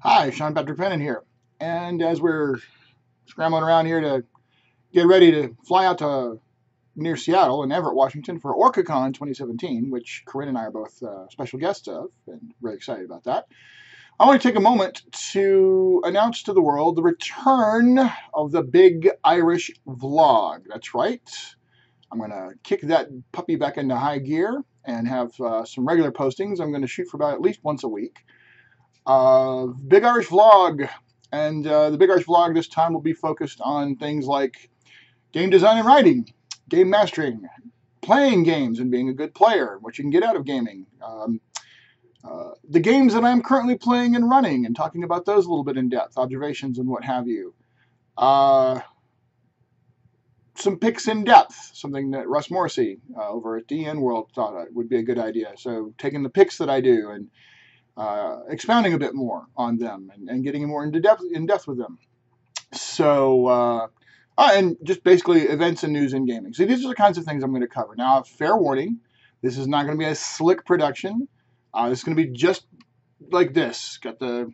Hi, Sean Patrick Fannon here. And as we're scrambling around here to get ready to fly out to near Seattle in Everett, Washington for OrcaCon 2017, which Corinne and I are both uh, special guests of, and very excited about that. I want to take a moment to announce to the world the return of the Big Irish Vlog. That's right. I'm going to kick that puppy back into high gear and have uh, some regular postings. I'm going to shoot for about at least once a week. Uh, Big Irish Vlog. And uh, the Big Irish Vlog this time will be focused on things like game design and writing, game mastering, playing games and being a good player, what you can get out of gaming, um, uh, the games that I'm currently playing and running, and talking about those a little bit in depth, observations and what have you. Uh, some picks in depth, something that Russ Morrissey uh, over at EN World thought would be a good idea. So taking the picks that I do and uh, expounding a bit more on them and, and getting more into depth in depth with them. So uh, uh, and just basically events and news in gaming. So these are the kinds of things I'm going to cover. Now, fair warning, this is not going to be a slick production. Uh, it's going to be just like this. Got the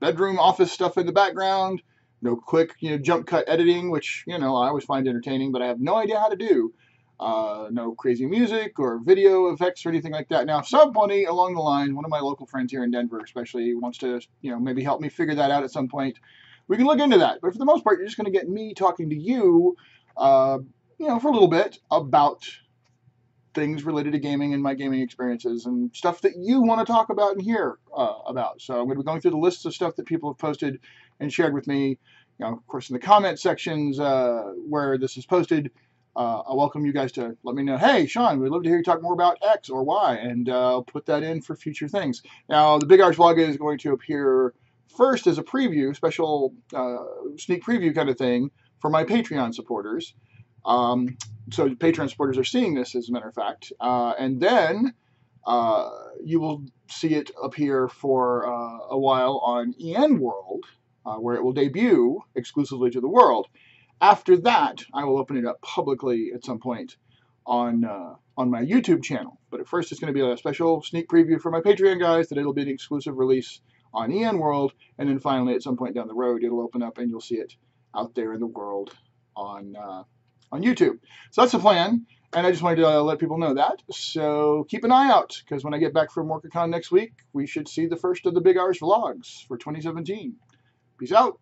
bedroom office stuff in the background no quick you know jump cut editing, which you know I always find entertaining, but I have no idea how to do. Uh, no crazy music or video effects or anything like that. Now, if somebody along the line, one of my local friends here in Denver, especially, wants to you know maybe help me figure that out at some point, we can look into that. But for the most part, you're just going to get me talking to you, uh, you know, for a little bit about things related to gaming and my gaming experiences and stuff that you want to talk about and hear uh, about. So I'm going to be going through the lists of stuff that people have posted and shared with me. You know, of course, in the comment sections uh, where this is posted, uh, I welcome you guys to let me know. Hey, Sean, we'd love to hear you talk more about X or Y, and uh, I'll put that in for future things. Now, the Big Irish vlog is going to appear first as a preview, special uh, sneak preview kind of thing for my Patreon supporters. Um, so Patreon supporters are seeing this, as a matter of fact. Uh, and then uh, you will see it appear for uh, a while on EN World, where it will debut exclusively to the world. After that, I will open it up publicly at some point on uh, on my YouTube channel. But at first, it's going to be a special sneak preview for my Patreon guys that it'll be an exclusive release on EN World, and then finally, at some point down the road, it'll open up and you'll see it out there in the world on uh, on YouTube. So that's the plan, and I just wanted to uh, let people know that. So keep an eye out, because when I get back from OrcaCon next week, we should see the first of the Big Irish vlogs for 2017. Peace out.